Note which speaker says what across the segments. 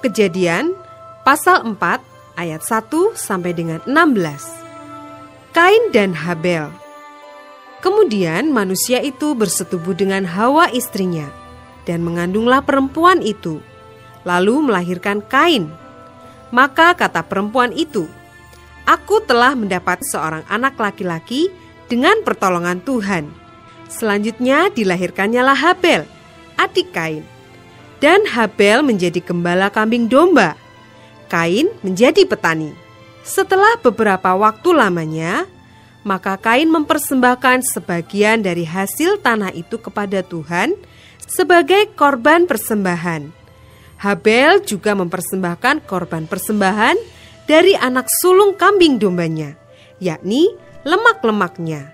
Speaker 1: Kejadian pasal 4 ayat 1 sampai dengan 16. Kain dan Habel. Kemudian manusia itu bersetubuh dengan Hawa istrinya dan mengandunglah perempuan itu, lalu melahirkan Kain. Maka kata perempuan itu, "Aku telah mendapat seorang anak laki-laki dengan pertolongan Tuhan." Selanjutnya dilahirkannya lah Habel, adik Kain. Dan Habel menjadi gembala kambing domba. Kain menjadi petani. Setelah beberapa waktu lamanya, maka Kain mempersembahkan sebagian dari hasil tanah itu kepada Tuhan sebagai korban persembahan. Habel juga mempersembahkan korban persembahan dari anak sulung kambing dombanya, yakni lemak-lemaknya.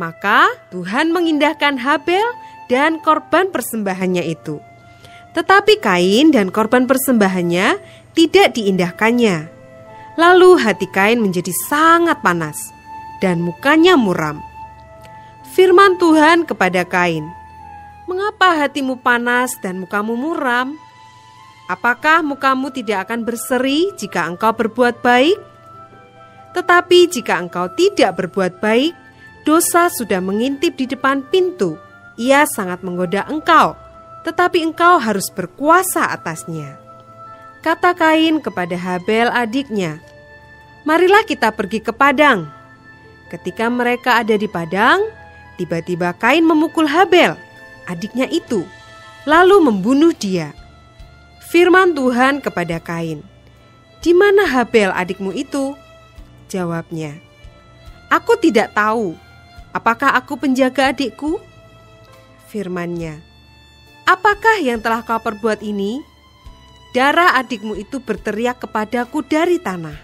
Speaker 1: Maka Tuhan mengindahkan Habel dan korban persembahannya itu. Tetapi Kain dan korban persembahannya tidak diindahkannya. Lalu hati Kain menjadi sangat panas dan mukanya muram. Firman Tuhan kepada Kain, "Mengapa hatimu panas dan mukamu muram? Apakah mukamu tidak akan berseri jika engkau berbuat baik? Tetapi jika engkau tidak berbuat baik, dosa sudah mengintip di depan pintu. Ia sangat menggoda engkau, tetapi engkau harus berkuasa atasnya." Kata Kain kepada Habel adiknya, "Marilah kita pergi ke padang." Ketika mereka ada di padang, tiba-tiba Kain memukul Habel, adiknya itu, lalu membunuh dia. Firman Tuhan kepada Kain, "Di mana Habel adikmu itu?" Jawabnya, "Aku tidak tahu. Apakah aku penjaga adikku?" Firmannya, "Apakah yang telah kau perbuat ini?" darah adikmu itu berteriak kepadaku dari tanah.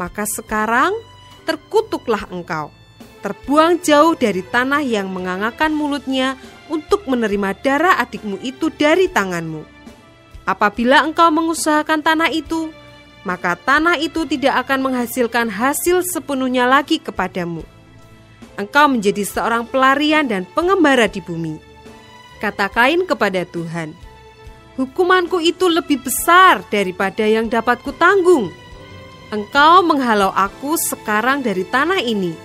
Speaker 1: Maka sekarang terkutuklah engkau, terbuang jauh dari tanah yang mengangakan mulutnya untuk menerima darah adikmu itu dari tanganmu. Apabila engkau mengusahakan tanah itu, maka tanah itu tidak akan menghasilkan hasil sepenuhnya lagi kepadamu. Engkau menjadi seorang pelarian dan pengembara di bumi. Kata Kain kepada Tuhan, hukumanku itu lebih besar daripada yang dapat kutanggung. Engkau menghalau aku sekarang dari tanah ini,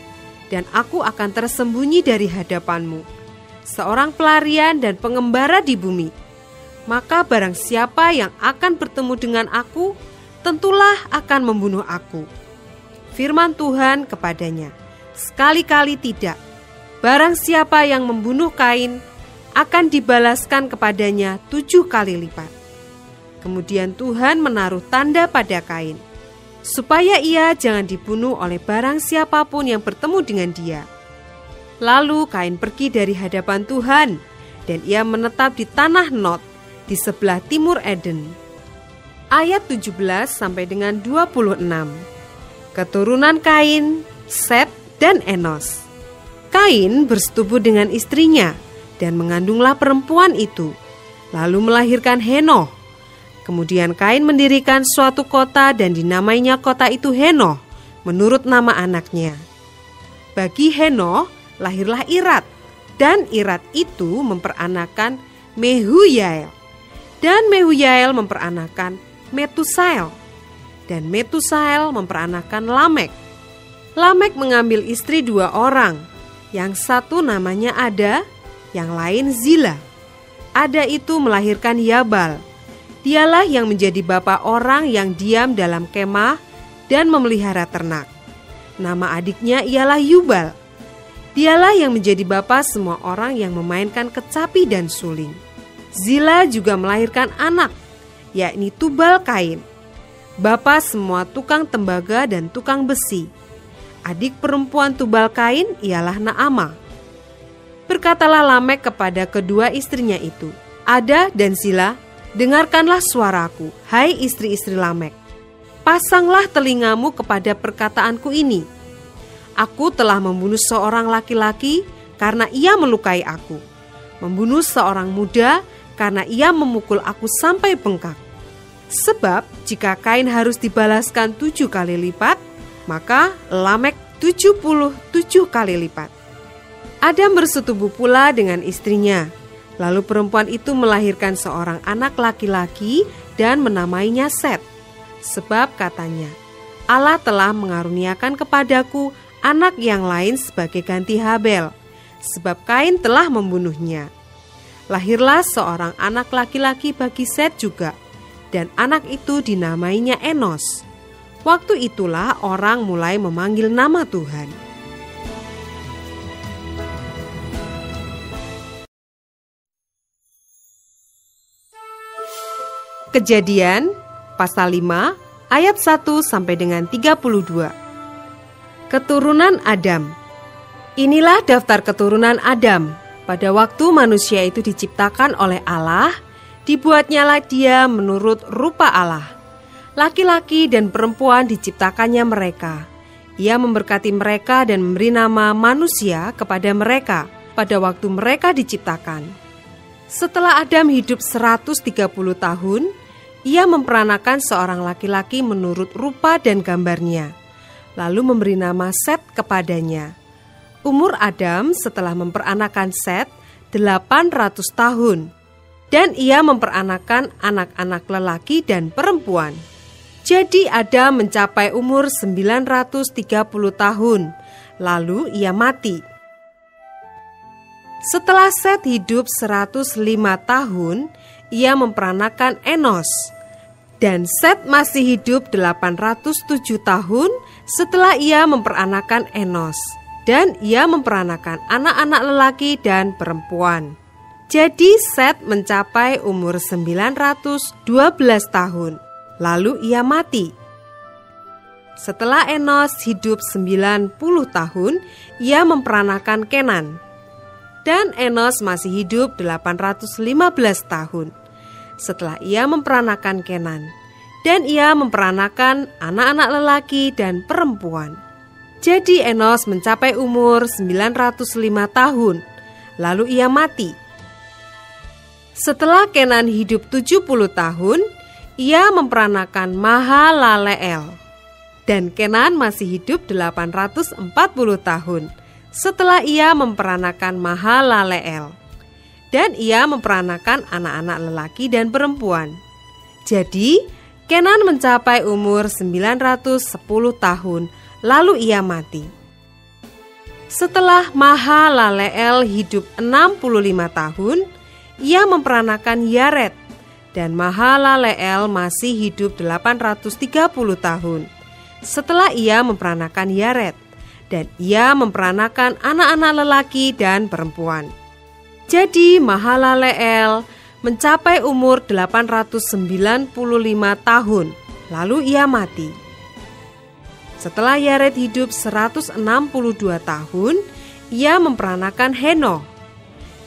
Speaker 1: dan aku akan tersembunyi dari hadapanmu, seorang pelarian dan pengembara di bumi. Maka barang siapa yang akan bertemu dengan aku, tentulah akan membunuh aku. Firman Tuhan kepadanya, sekali-kali tidak. Barang siapa yang membunuh Kain, akan dibalaskan kepadanya tujuh kali lipat. Kemudian Tuhan menaruh tanda pada Kain, supaya ia jangan dibunuh oleh barang siapa pun yang bertemu dengan dia. Lalu Kain pergi dari hadapan Tuhan, dan ia menetap di tanah Not, di sebelah timur Eden. Ayat 17 sampai dengan 26. Keturunan Kain, Set, dan Enos. Kain bersetubuh dengan istrinya, dan mengandunglah perempuan itu, lalu melahirkan Henoh. Kemudian Kain mendirikan suatu kota dan dinamainya kota itu Henoh menurut nama anaknya. Bagi Henoh lahirlah Irat, dan Irat itu memperanakan Mehuyael. Dan Mehuyael memperanakan Metusael. Dan Metusael memperanakan Lamek. Lamek mengambil istri dua orang, yang satu namanya Ada yang lain Zila. Ada itu melahirkan Yabal. Dialah yang menjadi bapak orang yang diam dalam kemah dan memelihara ternak. Nama adiknya ialah Yubal. Dialah yang menjadi bapak semua orang yang memainkan kecapi dan suling. Zila juga melahirkan anak, yakni Tubal Kain. Bapak semua tukang tembaga dan tukang besi. Adik perempuan Tubal Kain ialah Naamah Berkatalah Lamek kepada kedua istrinya itu, Ada dan Sila, dengarkanlah suaraku, hai istri-istri Lamek. Pasanglah telingamu kepada perkataanku ini. Aku telah membunuh seorang laki-laki karena ia melukai aku. Membunuh seorang muda karena ia memukul aku sampai bengkak. Sebab jika kain harus dibalaskan tujuh kali lipat, maka Lamek tujuh puluh tujuh kali lipat. Adam bersetubuh pula dengan istrinya. Lalu perempuan itu melahirkan seorang anak laki-laki dan menamainya Set. Sebab katanya, Allah telah mengaruniakan kepadaku anak yang lain sebagai ganti Habel, sebab Kain telah membunuhnya. Lahirlah seorang anak laki-laki bagi Set juga, dan anak itu dinamainya Enos. Waktu itulah orang mulai memanggil nama Tuhan. Kejadian pasal 5 ayat 1 sampai dengan 32. Keturunan Adam. Inilah daftar keturunan Adam. Pada waktu manusia itu diciptakan oleh Allah, dibuatnyalah dia menurut rupa Allah. Laki-laki dan perempuan diciptakannya mereka. Ia memberkati mereka dan memberi nama manusia kepada mereka pada waktu mereka diciptakan. Setelah Adam hidup 130 tahun, ia memperanakan seorang laki-laki menurut rupa dan gambarnya, lalu memberi nama Set kepadanya. Umur Adam setelah memperanakan Set 800 tahun, dan ia memperanakan anak-anak lelaki dan perempuan. Jadi Adam mencapai umur 930 tahun, lalu ia mati. Setelah Set hidup 105 tahun, ia memperanakan Enos. Dan Set masih hidup 807 tahun setelah ia memperanakan Enos. Dan ia memperanakan anak-anak lelaki dan perempuan. Jadi Set mencapai umur 912 tahun. Lalu ia mati. Setelah Enos hidup 90 tahun, ia memperanakan Kenan. Dan Enos masih hidup 815 tahun setelah ia memperanakan Kenan. Dan ia memperanakan anak-anak lelaki dan perempuan. Jadi Enos mencapai umur 905 tahun, lalu ia mati. Setelah Kenan hidup 70 tahun, ia memperanakan Mahalaleel. Dan Kenan masih hidup 840 tahun setelah ia memperanakan Mahalaleel dan ia memperanakan anak-anak lelaki dan perempuan. Jadi, Kenan mencapai umur 910 tahun, lalu ia mati. Setelah Mahalaleel hidup 65 tahun, ia memperanakan Yaret, dan Mahalaleel masih hidup 830 tahun. Setelah ia memperanakan Yaret, dan ia memperanakan anak-anak lelaki dan perempuan. Jadi Mahalaleel mencapai umur 895 tahun, lalu ia mati. Setelah Yared hidup 162 tahun, ia memperanakan Heno.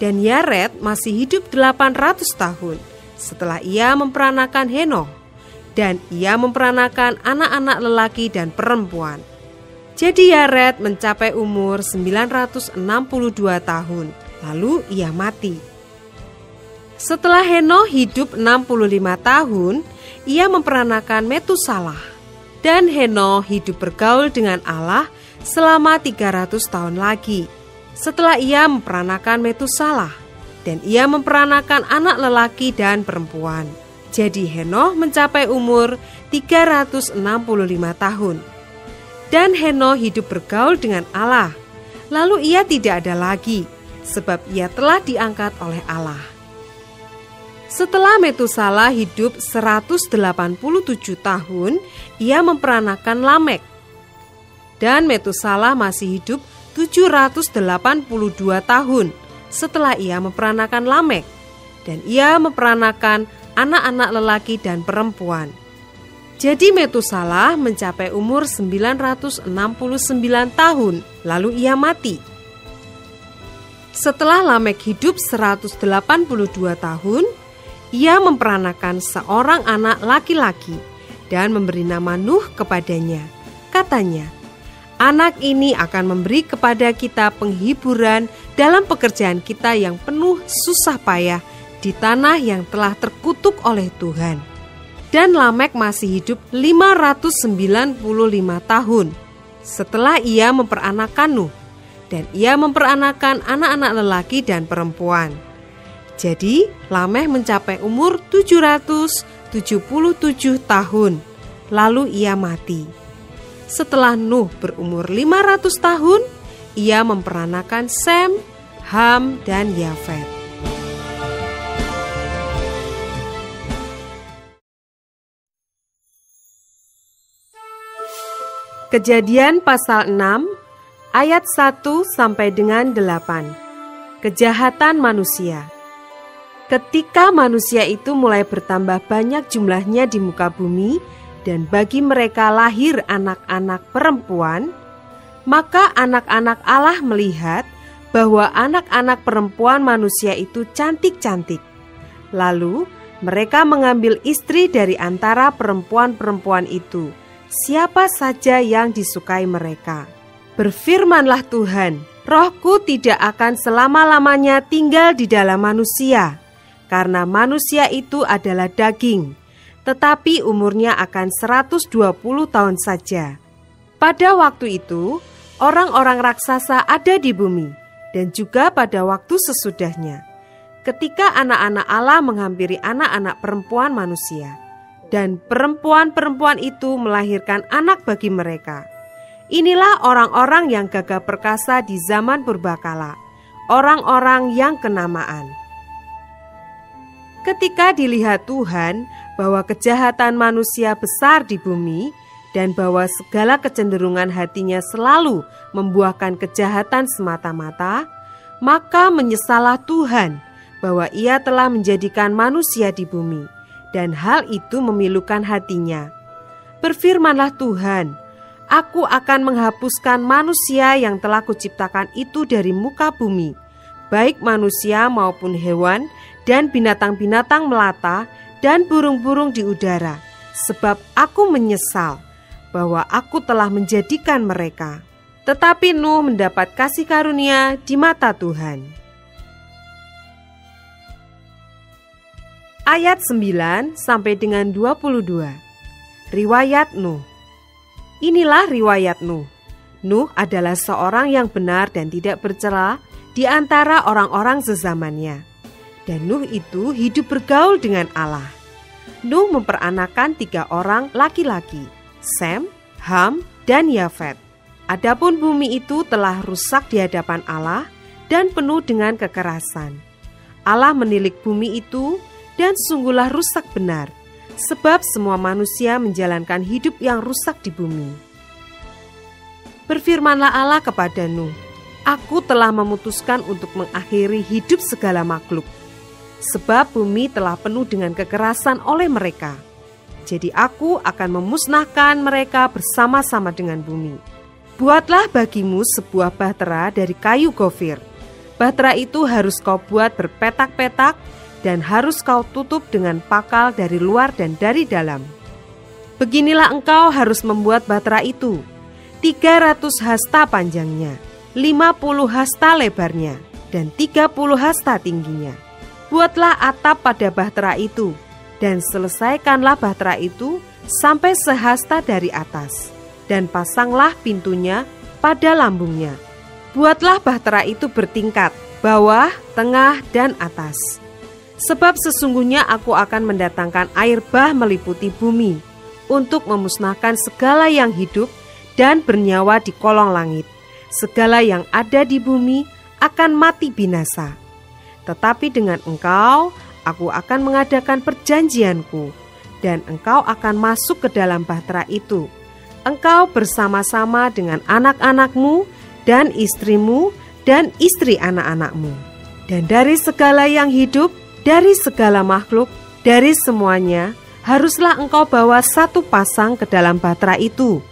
Speaker 1: Dan Yared masih hidup 800 tahun setelah ia memperanakan Heno. Dan ia memperanakan anak-anak lelaki dan perempuan. Jadi Yared mencapai umur 962 tahun lalu ia mati. Setelah Heno hidup 65 tahun, ia memperanakan Metusalah. Dan Heno hidup bergaul dengan Allah selama 300 tahun lagi. Setelah ia memperanakan Metusalah, dan ia memperanakan anak lelaki dan perempuan. Jadi Heno mencapai umur 365 tahun. Dan Heno hidup bergaul dengan Allah. Lalu ia tidak ada lagi sebab ia telah diangkat oleh Allah. Setelah Metusala hidup 187 tahun, ia memperanakan Lamek. Dan Metusala masih hidup 782 tahun setelah ia memperanakan Lamek. Dan ia memperanakan anak-anak lelaki dan perempuan. Jadi Metusala mencapai umur 969 tahun, lalu ia mati. Setelah Lamek hidup 182 tahun, ia memperanakan seorang anak laki-laki dan memberi nama Nuh kepadanya. Katanya, anak ini akan memberi kepada kita penghiburan dalam pekerjaan kita yang penuh susah payah di tanah yang telah terkutuk oleh Tuhan. Dan Lamek masih hidup 595 tahun setelah ia memperanakan Nuh dan ia memperanakan anak-anak lelaki dan perempuan. Jadi, Lameh mencapai umur 775 77 tahun, lalu ia mati. Setelah Nuh berumur 500 tahun, ia memperanakan Sem, Ham, dan Yafet. Kejadian pasal 6 ayat 1 sampai dengan 8. Kejahatan manusia. Ketika manusia itu mulai bertambah banyak jumlahnya di muka bumi dan bagi mereka lahir anak-anak perempuan, maka anak-anak Allah melihat bahwa anak-anak perempuan manusia itu cantik-cantik. Lalu mereka mengambil istri dari antara perempuan-perempuan itu siapa saja yang disukai mereka. Berfirmanlah Tuhan, rohku tidak akan selama-lamanya tinggal di dalam manusia, karena manusia itu adalah daging, tetapi umurnya akan 120 tahun saja. Pada waktu itu, orang-orang raksasa ada di bumi, dan juga pada waktu sesudahnya, ketika anak-anak Allah menghampiri anak-anak perempuan manusia dan perempuan-perempuan itu melahirkan anak bagi mereka. Inilah orang-orang yang gagah perkasa di zaman purbakala, orang-orang yang kenamaan. Ketika dilihat Tuhan bahwa kejahatan manusia besar di bumi dan bahwa segala kecenderungan hatinya selalu membuahkan kejahatan semata-mata, maka menyesalah Tuhan bahwa Ia telah menjadikan manusia di bumi dan hal itu memilukan hatinya. Berfirmanlah Tuhan, Aku akan menghapuskan manusia yang telah kuciptakan itu dari muka bumi, baik manusia maupun hewan dan binatang-binatang melata dan burung-burung di udara, sebab aku menyesal bahwa aku telah menjadikan mereka. Tetapi Nuh mendapat kasih karunia di mata Tuhan. Ayat 9 sampai dengan 22. Riwayat Nuh. Inilah riwayat Nuh. Nuh adalah seorang yang benar dan tidak bercela di antara orang-orang sezamannya. Dan Nuh itu hidup bergaul dengan Allah. Nuh memperanakan tiga orang laki-laki, Sem, Ham, dan Yafet. Adapun bumi itu telah rusak di hadapan Allah dan penuh dengan kekerasan. Allah menilik bumi itu dan sungguhlah rusak benar, sebab semua manusia menjalankan hidup yang rusak di bumi. Berfirmanlah Allah kepada Nuh, Aku telah memutuskan untuk mengakhiri hidup segala makhluk, sebab bumi telah penuh dengan kekerasan oleh mereka. Jadi aku akan memusnahkan mereka bersama-sama dengan bumi. Buatlah bagimu sebuah bahtera dari kayu gofir. Bahtera itu harus kau buat berpetak-petak dan harus kau tutup dengan pakal dari luar dan dari dalam. Beginilah engkau harus membuat batra itu, 300 hasta panjangnya, 50 hasta lebarnya, dan 30 hasta tingginya. Buatlah atap pada bahtera itu, dan selesaikanlah bahtera itu sampai sehasta dari atas, dan pasanglah pintunya pada lambungnya. Buatlah bahtera itu bertingkat, bawah, tengah, dan atas Sebab sesungguhnya aku akan mendatangkan air bah meliputi bumi untuk memusnahkan segala yang hidup dan bernyawa di kolong langit. Segala yang ada di bumi akan mati binasa. Tetapi dengan engkau, aku akan mengadakan perjanjianku, dan engkau akan masuk ke dalam bahtera itu. Engkau bersama-sama dengan anak-anakmu dan istrimu dan istri anak-anakmu. Dan dari segala yang hidup, dari segala makhluk, dari semuanya, haruslah engkau bawa satu pasang ke dalam batra itu,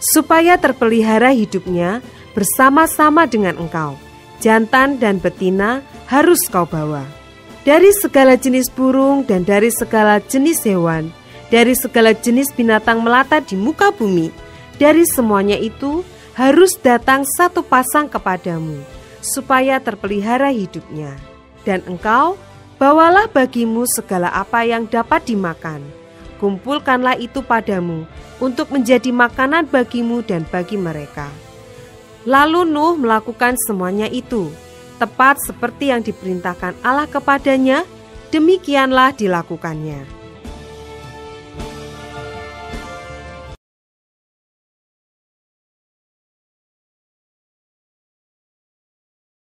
Speaker 1: supaya terpelihara hidupnya bersama-sama dengan engkau. Jantan dan betina harus kau bawa. Dari segala jenis burung dan dari segala jenis hewan, dari segala jenis binatang melata di muka bumi, dari semuanya itu harus datang satu pasang kepadamu, supaya terpelihara hidupnya. Dan engkau Bawalah bagimu segala apa yang dapat dimakan. Kumpulkanlah itu padamu untuk menjadi makanan bagimu dan bagi mereka. Lalu Nuh melakukan semuanya itu, tepat seperti yang diperintahkan Allah kepadanya, demikianlah dilakukannya.